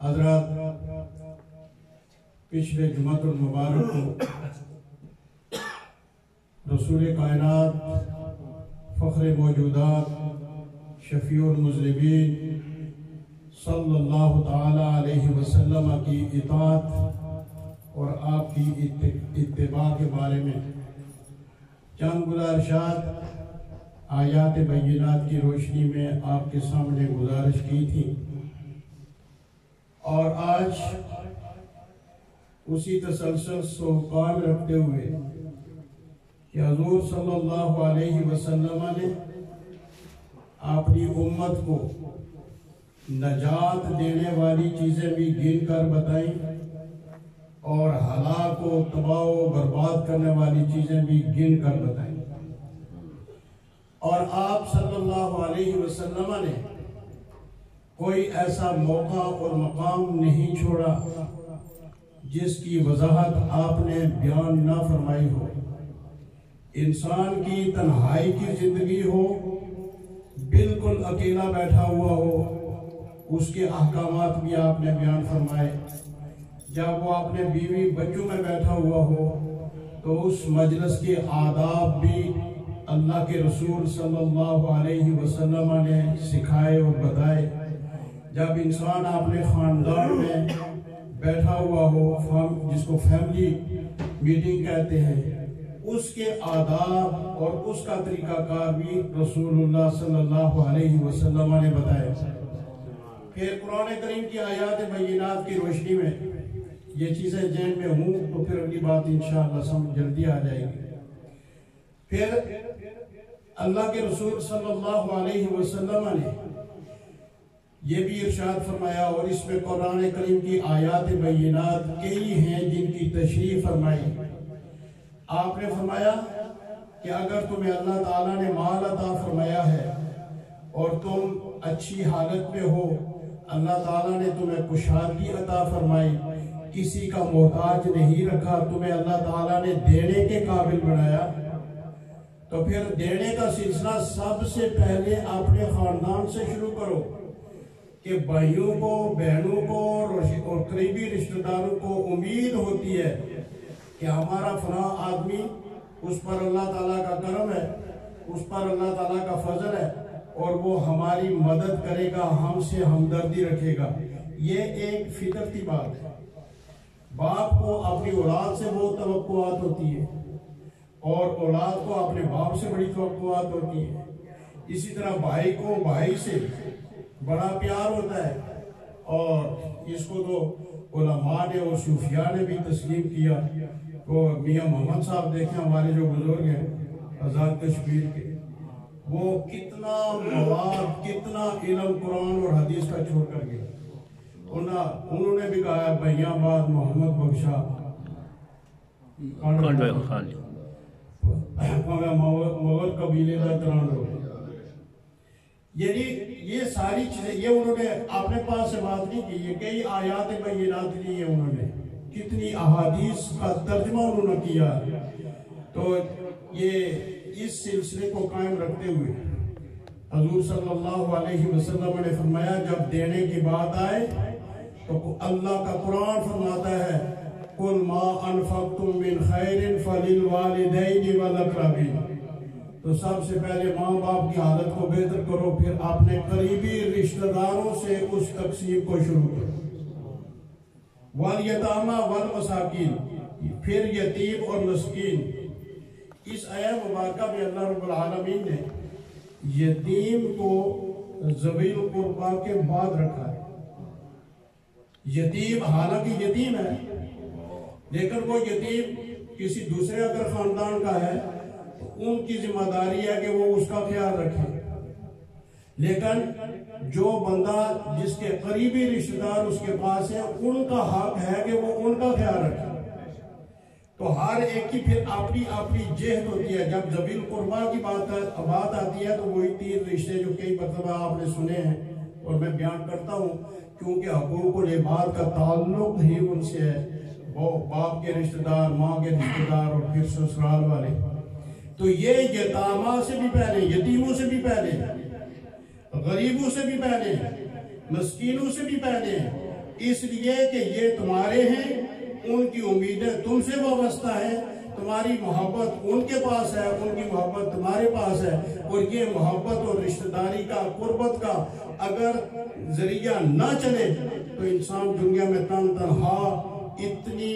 हजरत पिछले जुमतुल मुबारक को रसूल कायनात फ़ख्र मौजूदात शफ़ीउल मुज़लिमीन सल्लल्लाहु अलैहि वसल्लम की इतात और आपकी इत्तिबा के बारे में। चंद गुजारिशात आयात बैनात की रोशनी में आपके सामने गुजारिश की थी। और आज उसी तसलसल सो कायम रखते हुए कि हजूर सल्लल्लाहु अलैहि वसल्लम ने अपनी उम्मत को नजात देने वाली चीज़ें भी गिन कर बताई और हलाक व तबाह बर्बाद करने वाली चीज़ें भी गिन कर बताई। और आप सल्लल्लाहु अलैहि वसल्लम ने कोई ऐसा मौका और मकाम नहीं छोड़ा जिसकी वजाहत आपने बयान ना फरमाई हो। इंसान की तन्हाई की ज़िंदगी हो, बिल्कुल अकेला बैठा हुआ हो उसके अहकाम भी आपने बयान फरमाए। जब वो अपने बीवी बच्चों में बैठा हुआ हो तो उस मजलस के आदाब भी अल्लाह के रसूल सल्लल्लाहु अलैहि वसल्लम ने सिखाए और बताए। जब इंसान अपने खानदान में बैठा हुआ हो जिसको फैमिली मीटिंग कहते हैं, उसके आदाब और उसका तरीकाकार भी रसूलुल्लाह सल्लल्लाहु अलैहि वसल्लम ने बताया फिर कुरान करीम की आयात बैनात की रोशनी में ये चीज़ें जहन में हूँ तो फिर अगली बात इंशाअल्लाह समझ जल्दी आ जाएगी। फिर अल्लाह के रसूल सल्लल्लाहु अलैहि वसल्लम ने ये भी इरशाद फरमाया और इसमें कुरान करीम की आयात बैनात कई हैं जिनकी तशरी फरमाई। आपने फरमाया कि अगर तुम्हें अल्लाह ताला ने माल अता फरमाया है और तुम अच्छी हालत में हो अल्लाह ताला ने तुम्हें खुशहाली अता फरमाई। किसी का मोहताज नहीं रखा, तुम्हें अल्लाह ताला ने देने के काबिल बनाया। तो फिर देने का सिलसिला सबसे पहले अपने खानदान से शुरू करो कि भाइयों को, बहनों को और करीबी रिश्तेदारों को उम्मीद होती है कि हमारा फला आदमी उस पर अल्लाह ताला का करम है, उस पर अल्लाह ताला का फजल है। और वो हमारी मदद करेगा, हमसे हमदर्दी रखेगा। ये एक फितरती बात है। बाप को अपनी औलाद से बहुत तवक्कुआत होती है और औलाद को अपने बाप से बड़ी तवक्कुआत होती है। इसी तरह भाई को भाई से बड़ा प्यार होता है और इसको तो उलमा ने और सूफिया ने भी तस्लीम किया। तो मियाँ मोहम्मद साहब देखें, हमारे जो बुज़ुर्ग हैं, आज़ाद कश्मीर के वो कितना मवाद कितना इलम कुरान और हदीस का छोड़ कर गया। उन्होंने भी कहा है भैयाबाद मोहम्मद बख्शा। मुगल कबीले का त्राण यानी ये सारी चीज़ें ये उन्होंने अपने पास से बात नहीं की ये कई आयात बैनात ली है उन्होंने। कितनी अहादीस का तर्जमा उन्होंने किया। तो ये इस सिलसिले को कायम रखते हुए हजूर सल्लल्लाहु अलैहि वसल्लम ने फरमाया, जब देने की बात आए तो अल्लाह का कुरान फरमाता है, कुल मा तो सबसे पहले माँ बाप की हालत को बेहतर करो, फिर अपने करीबी रिश्तेदारों से उस तकसीम को शुरू करो। वल यतामा वल मसाकिन, फिर यतीम और मस्किन। इस आया मुबारक में अल्लाह रबालमीन ने यतीम को, जबील कुर्बा के बाद रखा है। यतीम, हालाँकि यतीम है, लेकिन वो यतीम किसी दूसरे अगर खानदान का है तो उनकी ज़िम्मेदारी है कि वो उसका ख्याल रखे। लेकिन जो बंदा जिसके करीबी रिश्तेदार उसके पास है, उनका हक हाँ है कि वो उनका ख्याल रखे। तो हर एक की फिर अपनी अपनी जेहद होती है। जब जबील कुर्बा की बात बात आती है तो वही तीन रिश्ते जो कई मरतबा आपने सुने हैं, और मैं बयान करता हूँ, क्योंकि हकूक इबाद का ताल्लुक ही उनसे है। वो बाप के रिश्तेदार, माँ के रिश्तेदार और फिर ससुराल वाले। तो ये यतामा से भी पहले, यतीमों से भी पहले, गरीबों से भी पहले, मस्किनों से भी पहले। इसलिए कि ये तुम्हारे हैं उनकी उम्मीदें तुमसे वाबस्ता है, तुम्हारी मोहब्बत उनके पास है, उनकी मोहब्बत तुम्हारे पास है। और ये मोहब्बत और रिश्तेदारी का, कुर्बत का अगर ज़रिया ना चले तो इंसान दुनिया में तन तनहा इतनी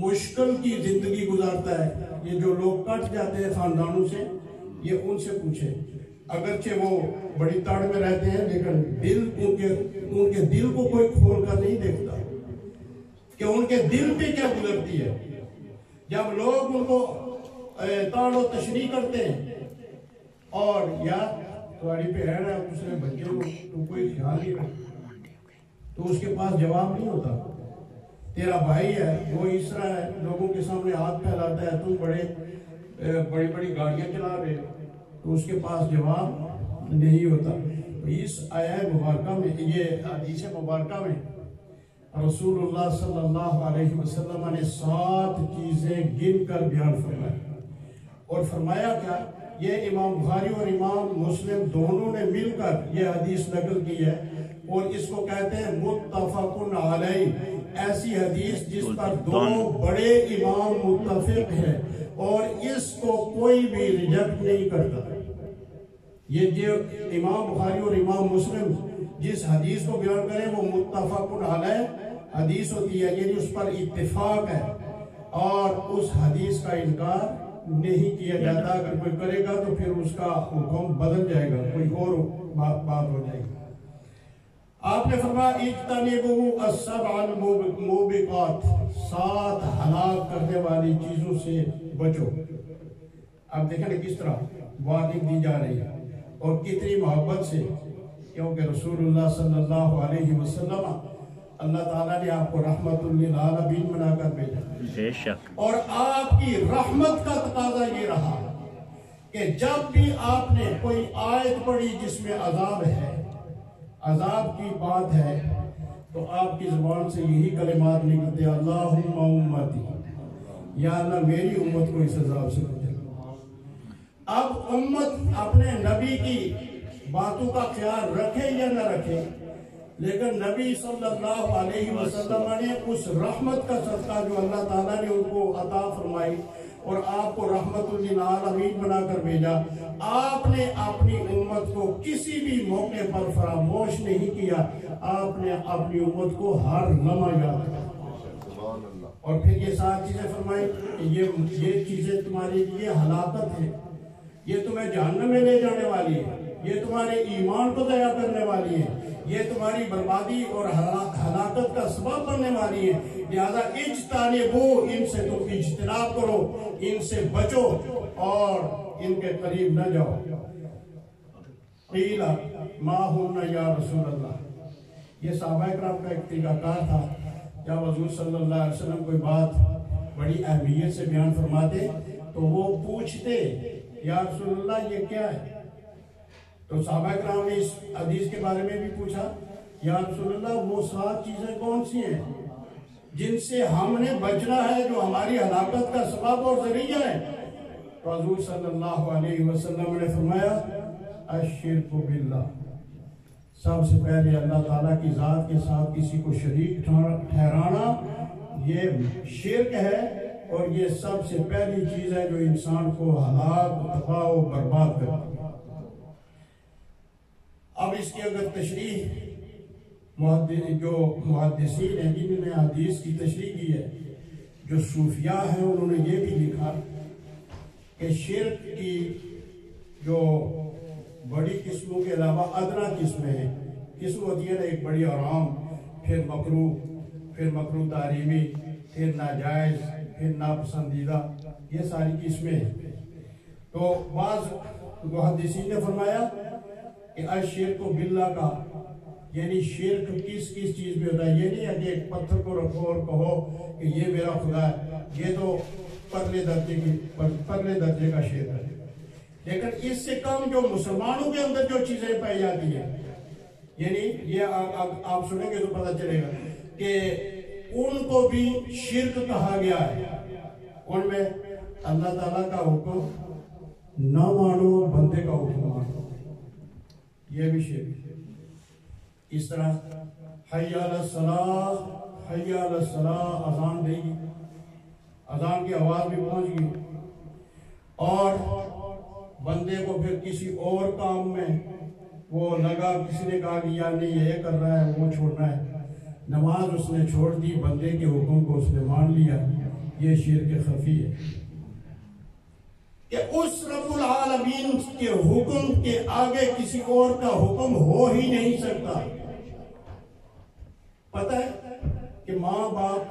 मुश्किल की ज़िंदगी गुजारता है। ये जो लोग कट जाते हैं खानदानों से, ये उनसे पूछे। अगरचे वो बड़ी ताड़ में रहते हैं, लेकिन दिल उनके उनके दिल को कोई खोल कर नहीं देखता। कि उनके दिल पे क्या गुजरती है। जब लोग उनको ताड़ो तशरी करते हैं, और या तुम्हारी बहन है दूसरे बच्चे को तो कोई ख्याल नहीं रखता। तो उसके पास जवाब नहीं होता। तेरा भाई है, वो इस तरह है लोगों के सामने हाथ फैलाता है, तुम बड़े बड़ी बड़ी गाड़ियाँ चला रहे हो। तो उसके पास जवाब नहीं होता। तो इस आया मुबारक में, ये हदीस मुबारक में रसूलुल्लाह सल्लल्लाहु अलैहि वसल्लम ने सात चीज़ें गिन कर बयान फरमाया और फरमाया क्या? ये इमाम बुखारी और इमाम मुस्लिम दोनों ने मिलकर ये हदीस नकल की है और इसको कहते हैं मुतफकुन अलैहि। ऐसी हदीस जिस पर दो बड़े इमाम मुतफिक हैं और इसको कोई भी रिजेक्ट नहीं करता। ये जो इमाम बुखारी और इमाम मुस्लिम जिस हदीस को बयान करें वो मुतफकुन हदीस होती है यानी उस पर इतफाक है और उस हदीस का इनकार नहीं किया जाता। अगर कोई करेगा तो फिर उसका हुक्म बदल जाएगा कोई और बात, बात हो जाएगी। आपने फरमाया सात हलाक करने वाली चीज़ों से बचो। अब देखें किस तरह वार्निंग दी जा रही है और कितनी मोहब्बत से क्योंकि रसूलुल्लाह सल्लल्लाहु अलैहि वसल्लम अल्लाह ताला ने आपको रहमतुल्लिल आलमीन बनाकर भेजा। बेशक। और आपकी रहमत का तकाजा ये रहा कि जब भी आपने कोई आयत पढ़ी जिसमें अजाब है अजाब की बात है तो आपकी ज़ुबान से यही कलिमात निकलते अल्लाह उम्मती या अल्लाह मेरी उम्मत को इस अजाब से बचा अब उम्मत अपने नबी की बातों का ख्याल रखे या न रखे लेकिन नबी सल्लल्लाहु अलैहि वसल्लम ने उस रहमत का सदका जो अल्लाह ताला ने उनको अता फरमाई और आपको रहमतुल्लामीन बनाकर भेजा। आपने अपनी उम्मत को किसी भी मौके पर फरामोश नहीं किया। आपने अपनी उम्मत को हर लम्हा याद और फिर ये सात चीज़ें फरमाई ये ये चीज़ें तुम्हारे लिए हलाकत है। ये तुम्हें जानने में ले जाने वाली है। ये तुम्हारे ईमान को दया करने वाली है। ये तुम्हारी बर्बादी और हलाकत का सबब बनने वाली है। लिहाजा इजताने वो, इनसे तुम इजतनाब करो, इनसे बचो और इनके करीब न जाओ। माहुन या रसूल अल्लाह ये साहबा का एक तरीकाकार था। जब हजूर सल्लल्लाहु अलैहि वसल्लम कोई बात बड़ी अहमियत से बयान फरमाते तो वो पूछते, या रसूलुल्लाह, ये क्या है? तो साहबा कराम ने इस हदीस के बारे में भी पूछा, या वो सात चीज़ें कौन सी हैं जिनसे हमने बचना है, जो हमारी हलाकत का सबब और ज़रिया है? तो हजूर सल्लल्लाहु अलैहि वसल्लम ने फरमाया अशिरक बिल्लाह। सबसे पहले अल्लाह ताला की ज़ात के साथ किसी को शरीक ठहराना, ये शिरक है और ये सबसे पहली चीज़ है जो इंसान को हलाक, तबाह बर्बाद करती है। इसकी अगर तशरी जो मुहदसिन है, जिन्होंने हदीस की तशरी की है, जो सूफिया है, उन्होंने ये भी लिखा कि शिरक की जो बड़ी किस्मों के अलावा अदना किस्में हैं, किस्म होती है ना, एक बड़ी आराम फिर मकरू फिर मकरू तारीमी, फिर नाजायज़, फिर नापसंदीदा, ये सारी किस्में हैं। तो बाज मुहदसिन ने फरमाया कि आज शेर को बिल्ला का यानी शेर किस किस चीज़ में होता है? ये नहीं है कि एक पत्थर को रखो और कहो कि ये मेरा खुदा है। ये तो पतले दर्जे की पतले दर्जे का शेर है। लेकिन इससे कम जो मुसलमानों के अंदर जो चीज़ें पाई जाती है यानी ये आ, आ, आप सुनेंगे तो पता चलेगा कि उनको भी शिरक कहा गया है। उनमें अल्लाह ताला का हुक्म ना मानो बंदे का हुक्म मानो। ये भी शिरक इस तरह हयाल सलाह सलाह अजान देगी अजान की आवाज़ भी पहुँच गई। और बंदे को फिर किसी और काम में वो लगा किसी ने कहा कि यार नहीं, ये कर रहा है, वो छोड़ना है। नमाज़ उसने छोड़ दी, बंदे के हुक्म को उसने मान लिया। ये शेर के खफी है। कि उस रबुल आलमीन के हुक्म के आगे किसी और का हुक्म हो ही नहीं सकता। पता है कि माँ बाप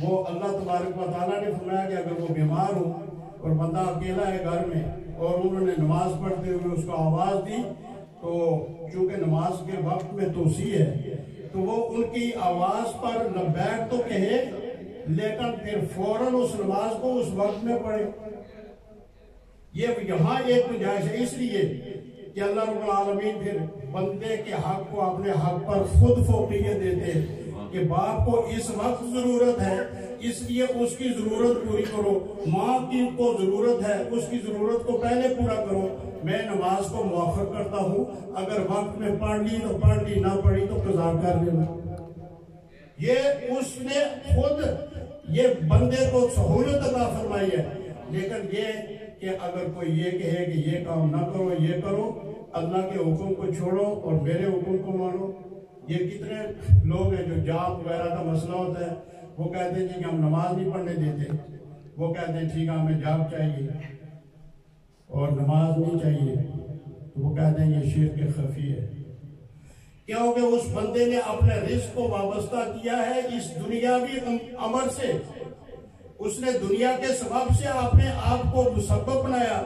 वो अल्लाह तबारक वाली ने फरमाया कि अगर वो बीमार हो और बंदा अकेला है घर में और उन्होंने नमाज़ पढ़ते हुए उसको आवाज़ दी तो चूँकि नमाज़ के वक्त में तोसी है तो वो उनकी आवाज़ पर लबैक तो कहे, लेकिन फिर फ़ौरन उस नमाज़ को उस वक्त में पढ़े। ये यहाँ एक गुंजाइश है, इसलिए कि अल्लाह आलमीन फिर बंदे के हक को अपने हक पर खुद फोकियत देते हैं कि बाप को इस वक्त ज़रूरत है, इसलिए उसकी ज़रूरत पूरी करो, माँ की को ज़रूरत है, उसकी ज़रूरत को पहले पूरा करो। मैं नमाज़ को मुआफर करता हूँ, अगर वक्त में पढ़ ली तो पढ़ ली, ना पढ़ी तो कजा कर लेना ये उसने खुद, ये बंदे को सहूलत अदा फरमाई है, लेकिन ये कि अगर कोई ये कहे कि ये काम ना करो, ये करो, अल्लाह के हुक्म को छोड़ो और मेरे हुक्म को मानो। ये कितने लोग हैं जो जाप वगैरह का मसला होता है, वो कहते हैं कि हम नमाज़ नहीं पढ़ने देते। वो कहते हैं, ठीक है, हमें जाप चाहिए और नमाज़ नहीं चाहिए। तो वो कहते हैं, ये शेर के खफी है। क्योंकि उस बंदे ने अपने रिस्क को वाबस्ता किया है, इस दुनियावी अमर से। उसने दुनिया के सबब से अपने आप को मुसब्ब बनाया।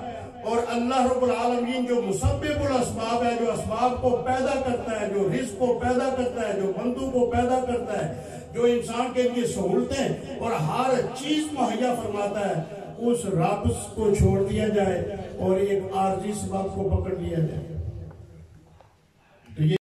और अल्लाह रबालमीन जो मुसबिल असबाब है, जो असबाब को पैदा करता है, जो रिस्क को पैदा करता है, जो बंदू को पैदा करता है, जो इंसान के लिए सहूलतें और हर चीज़ मुहैया फरमाता है, उस रब को छोड़ दिया जाए और एक आरजी सबब को पकड़ लिया जाए।